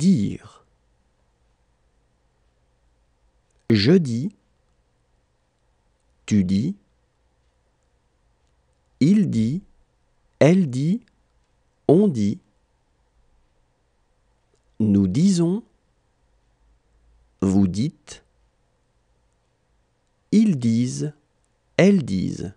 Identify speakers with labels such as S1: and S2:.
S1: dire. Je dis, tu dis, il dit, elle dit, on dit. Nous disons, vous dites, ils disent, elles disent.